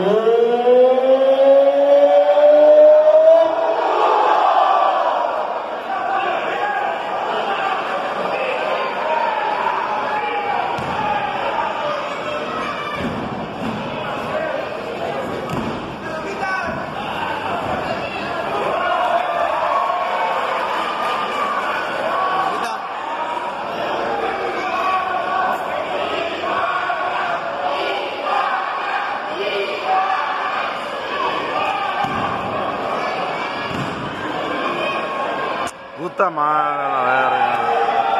Oh. Tamara, galera.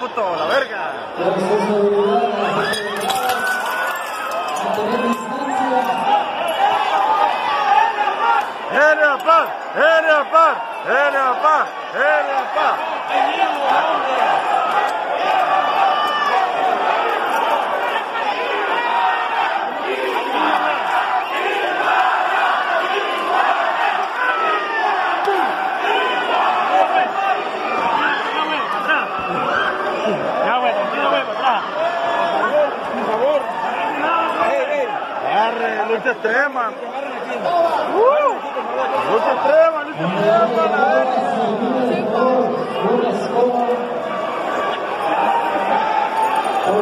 Verga, la verga, puto, la verga. ¡Elia paz! ¡Elia paz!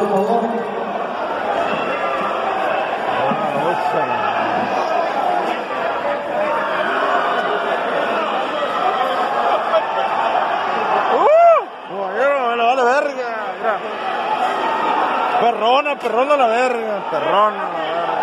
Favor. Ah, lucha. ¡Uh! Caballero, me lo vale verga. Mira. Perrona, perrona la verga. Perrona la verga.